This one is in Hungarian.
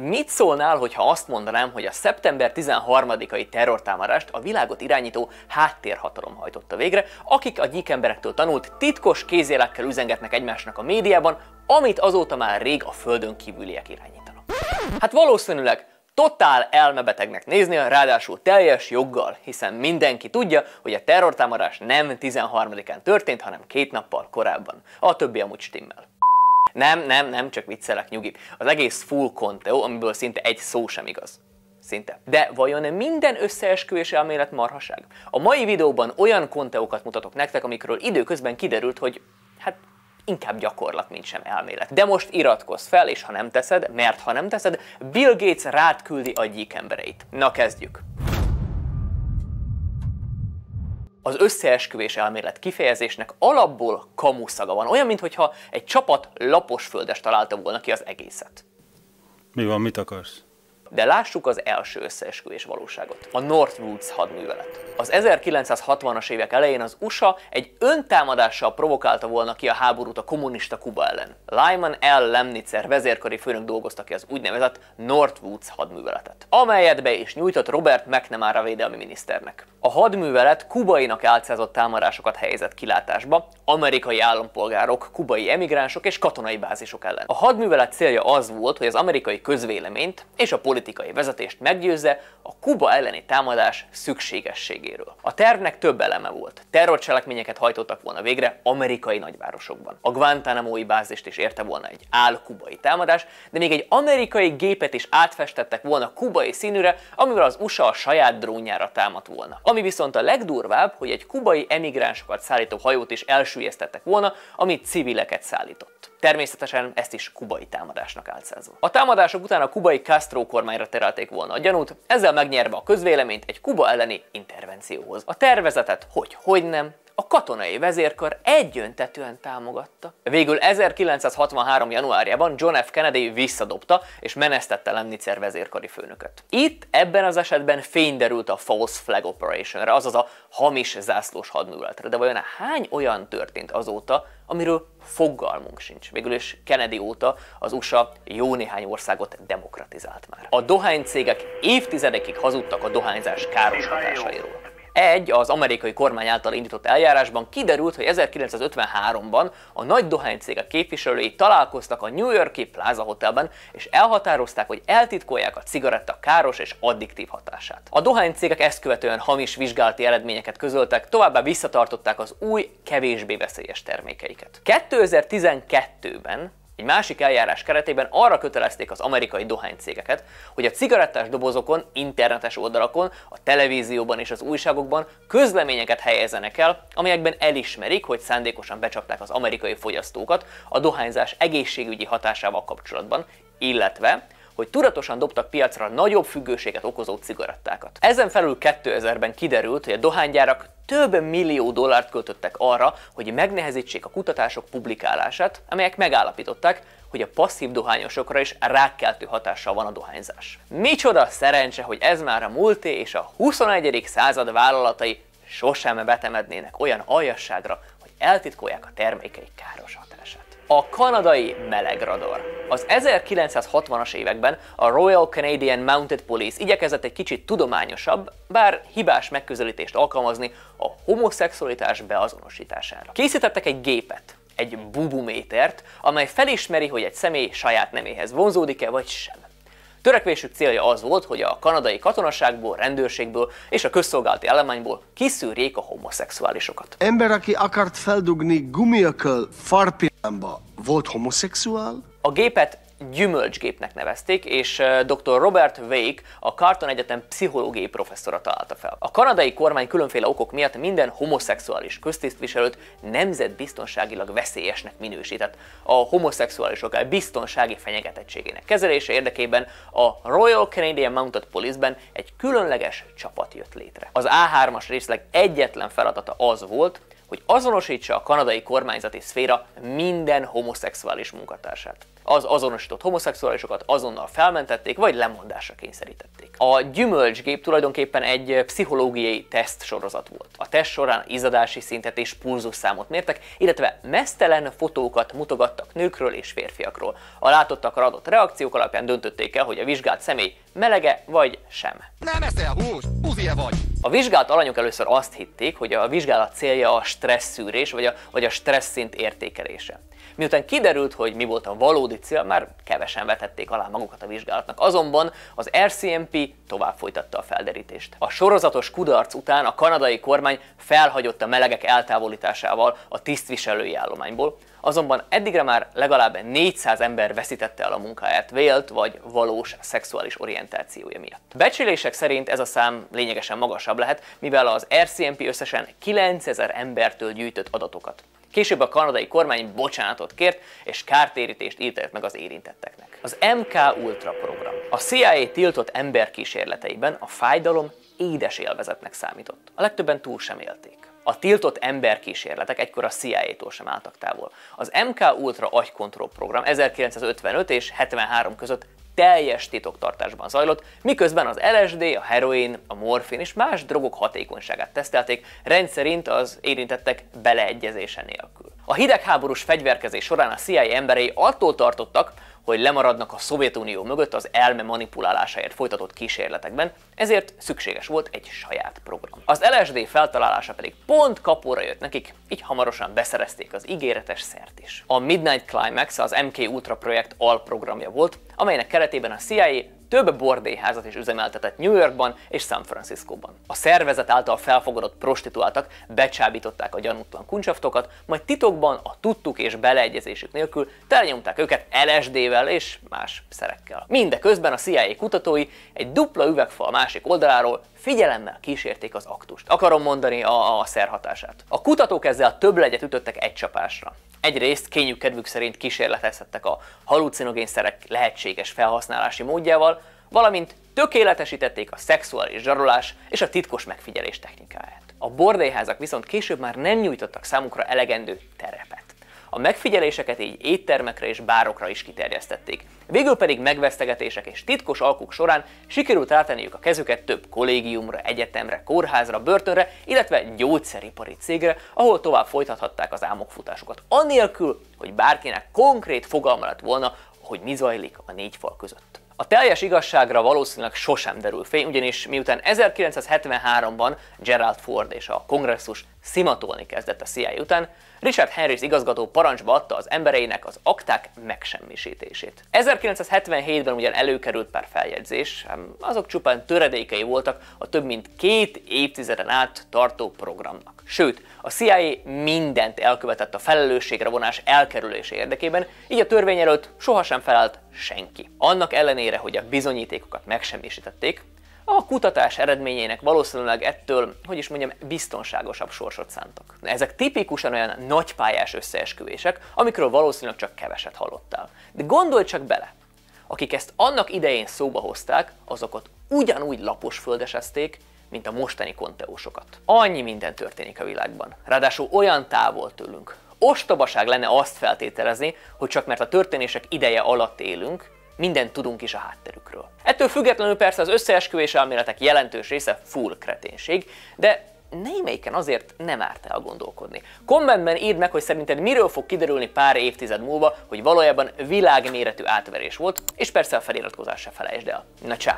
Mit szólnál, hogyha azt mondanám, hogy a szeptember 13-ai terrortámadást a világot irányító háttérhatalom hajtotta végre, akik a gyík emberektől tanult titkos kézjelekkel üzengetnek egymásnak a médiában, amit azóta már rég a földön kívüliek irányítanak. Hát valószínűleg totál elmebetegnek nézni, ráadásul teljes joggal, hiszen mindenki tudja, hogy a terrortámadás nem 13-án történt, hanem két nappal korábban. A többi amúgy stimmel. Nem, nem, nem, csak viccelek, nyugi. Az egész full conteo, amiből szinte egy szó sem igaz. Szinte. De vajon minden összeesküvés elmélet marhaság? A mai videóban olyan konteókat mutatok nektek, amikről időközben kiderült, hogy hát inkább gyakorlat, mint sem elmélet. De most iratkozz fel, és ha nem teszed, mert ha nem teszed, Bill Gates rád küldi a gyík embereit. Na kezdjük! Az összeesküvés elmélet kifejezésnek alapból kamuszaga van. Olyan, mintha egy csapat lapos földes találta volna ki az egészet. Mi van, mit akarsz? De lássuk az első összeesküvés valóságot. A Northwoods hadművelet. Az 1960-as évek elején az USA egy öntámadással provokálta volna ki a háborút a kommunista Kuba ellen. Lyman L. Lemnitzer vezérkari főnök dolgozta ki az úgynevezett Northwoods hadműveletet, amelyet be is nyújtott Robert McNamara védelmi miniszternek. A hadművelet kubainak álcázott támadásokat helyezett kilátásba, amerikai állampolgárok, kubai emigránsok és katonai bázisok ellen. A hadművelet célja az volt, hogy az amerikai közvéleményt és a politikai vezetést meggyőzze a Kuba elleni támadás szükségességéről. A tervnek több eleme volt. Terrorcselekményeket hajtottak volna végre amerikai nagyvárosokban. A Guantánamo-i bázist is érte volna egy áll-kubai támadás, de még egy amerikai gépet is átfestettek volna kubai színűre, amivel az USA a saját drónjára támadt volna. Ami viszont a legdurvább, hogy egy kubai emigránsokat szállító hajót is elsüllyesztettek volna, amit civileket szállított. Természetesen ezt is kubai támadásnak álcázva. A támadások után a kubai Castro kormányra terelték volna a gyanút, ezzel megnyerve a közvéleményt egy Kuba elleni intervencióhoz. A tervezetet hogy, hogy nem, a katonai vezérkar egyöntetően támogatta. Végül 1963. januárjában John F. Kennedy visszadobta és menesztette Lemnitzer vezérkari főnököt. Itt ebben az esetben fény derült a False Flag Operationre, azaz a hamis zászlós hadműveletre. De vajon hány olyan történt azóta, amiről fogalmunk sincs. Végül is Kennedy óta az USA jó néhány országot demokratizált már. A dohánycégek évtizedekig hazudtak a dohányzás káros hatásairól. Egy, az amerikai kormány által indított eljárásban kiderült, hogy 1953-ban a nagy dohánycégek képviselői találkoztak a New Yorki Plaza Hotelben, és elhatározták, hogy eltitkolják a cigaretta káros és addiktív hatását. A dohánycégek ezt követően hamis vizsgálati eredményeket közöltek, továbbá visszatartották az új, kevésbé veszélyes termékeiket. 2012-ben egy másik eljárás keretében arra kötelezték az amerikai dohánycégeket, hogy a cigarettás dobozokon, internetes oldalakon, a televízióban és az újságokban közleményeket helyezzenek el, amelyekben elismerik, hogy szándékosan becsapták az amerikai fogyasztókat a dohányzás egészségügyi hatásával kapcsolatban, illetve hogy tudatosan dobtak piacra nagyobb függőséget okozó cigarettákat. Ezen felül 2000-ben kiderült, hogy a dohánygyárak több millió dollárt költöttek arra, hogy megnehezítsék a kutatások publikálását, amelyek megállapították, hogy a passzív dohányosokra is rákkeltő hatással van a dohányzás. Micsoda szerencse, hogy ez már a múlté és a 21. század vállalatai sosem betemednének olyan aljasságra, hogy eltitkolják a termékeik káros hatását a kanadai melegradar. Az 1960-as években a Royal Canadian Mounted Police igyekezett egy kicsit tudományosabb, bár hibás megközelítést alkalmazni a homoszexualitás beazonosítására. Készítettek egy gépet, egy bubumétert, amely felismeri, hogy egy személy saját neméhez vonzódik-e vagy sem. Törekvésük célja az volt, hogy a kanadai katonaságból, rendőrségből és a közszolgálati állományból kiszűrjék a homoszexuálisokat. Ember, aki akart feldugni gumiakkal farpillámba, volt homoszexuál? A gépet gyümölcsgépnek nevezték, és dr. Robert Wake, a Carton Egyetem pszichológiai professzora találta fel. A kanadai kormány különféle okok miatt minden homoszexuális köztisztviselőt nemzetbiztonságilag veszélyesnek minősített. A homoszexuálisok biztonsági fenyegetettségének kezelése érdekében a Royal Canadian Mounted Police-ben egy különleges csapat jött létre. Az A3-as részleg egyetlen feladata az volt, hogy azonosítsa a kanadai kormányzati szféra minden homoszexuális munkatársát. Az azonosított homoszexuálisokat azonnal felmentették, vagy lemondásra kényszerítették. A gyümölcsgép tulajdonképpen egy pszichológiai teszt sorozat volt. A teszt során izadási szintet és pulzusszámot mértek, illetve mesztelen fotókat mutogattak nőkről és férfiakról. A látottakra adott reakciók alapján döntötték el, hogy a vizsgált személy melege vagy sem. Nem eszel húst, buzie vagy! A vizsgált alanyok először azt hitték, hogy a vizsgálat célja a stressz szűrés, vagy a, vagy a stressz szint értékelése. Miután kiderült, hogy mi volt a valódi cél, már kevesen vetették alá magukat a vizsgálatnak. Azonban az RCMP tovább folytatta a felderítést. A sorozatos kudarc után a kanadai kormány felhagyott a melegek eltávolításával a tisztviselői állományból, azonban eddigre már legalább 400 ember veszítette el a munkáját vélt vagy valós szexuális orientációja miatt. Becslések szerint ez a szám lényegesen magasabb lehet, mivel az RCMP összesen 9000 embertől gyűjtött adatokat. Később a kanadai kormány bocsánatot kért, és kártérítést ítélt meg az érintetteknek. Az MK Ultra program. A CIA tiltott emberkísérleteiben a fájdalom édes élvezetnek számított. A legtöbben túl sem élték. A tiltott emberkísérletek egykor a CIA-tól sem álltak távol. Az MK Ultra agykontroll program 1955 és 73 között teljes titoktartásban zajlott, miközben az LSD, a heroin, a morfin és más drogok hatékonyságát tesztelték, rendszerint az érintettek beleegyezése nélkül. A hidegháborús fegyverkezés során a CIA emberei attól tartottak, hogy lemaradnak a Szovjetunió mögött az elme manipulálásáért folytatott kísérletekben, ezért szükséges volt egy saját program. Az LSD feltalálása pedig pont kapóra jött nekik, így hamarosan beszerezték az ígéretes szert is. A Midnight Climax az MK Ultra projekt alprogramja volt, amelynek keretében a CIA több bordélyházat is üzemeltetett New Yorkban és San Franciscóban. A szervezet által felfogadott prostituáltak becsábították a gyanútlan kuncsaftokat, majd titokban a tudtuk és beleegyezésük nélkül telenyomták őket LSD-vel és más szerekkel. Mindeközben a CIA kutatói egy dupla üvegfal másik oldaláról figyelemmel kísérték az aktust. Akarom mondani a, a szerhatását. A kutatók ezzel több legyet ütöttek egy csapásra. Egyrészt kényük kedvük szerint kísérletezhettek a halucinogén szerek lehetséges felhasználási módjával, valamint tökéletesítették a szexuális zsarolás és a titkos megfigyelés technikáját. A bordélyházak viszont később már nem nyújtottak számukra elegendő terepet. A megfigyeléseket így éttermekre és bárokra is kiterjesztették. Végül pedig megvesztegetések és titkos alkuk során sikerült rátenniük a kezüket több kollégiumra, egyetemre, kórházra, börtönre, illetve gyógyszeripari cégre, ahol tovább folytathatták az álmokfutásukat. Anélkül, hogy bárkinek konkrét fogalma lett volna, hogy mi zajlik a négy fal között. A teljes igazságra valószínűleg sosem derül fény, ugyanis miután 1973-ban Gerald Ford és a kongresszus szimatolni kezdett a CIA után, Richard Henrys igazgató parancsba adta az embereinek az akták megsemmisítését. 1977-ben ugyan előkerült pár feljegyzés, azok csupán töredékei voltak a több mint két évtizeden át tartó programnak. Sőt, a CIA mindent elkövetett a felelősségre vonás elkerülése érdekében, így a törvény előtt sohasem felállt senki. Annak ellenére, hogy a bizonyítékokat megsemmisítették, a kutatás eredményének valószínűleg ettől, hogy is mondjam, biztonságosabb sorsot szántak. Ezek tipikusan olyan nagypályás összeesküvések, amikről valószínűleg csak keveset hallottál. De gondolj csak bele, akik ezt annak idején szóba hozták, azokat ugyanúgy lapos földesezték, mint a mostani konteósokat. Annyi minden történik a világban, ráadásul olyan távol tőlünk. Ostobaság lenne azt feltételezni, hogy csak mert a történések ideje alatt élünk, mindent tudunk is a hátterükről. Ettől függetlenül persze az összeesküvés elméletek jelentős része full kreténség, de némelyiken azért nem árt el gondolkodni. Kommentben írd meg, hogy szerinted miről fog kiderülni pár évtized múlva, hogy valójában világméretű átverés volt, és persze a feliratkozás se felejtsd el. Na csá!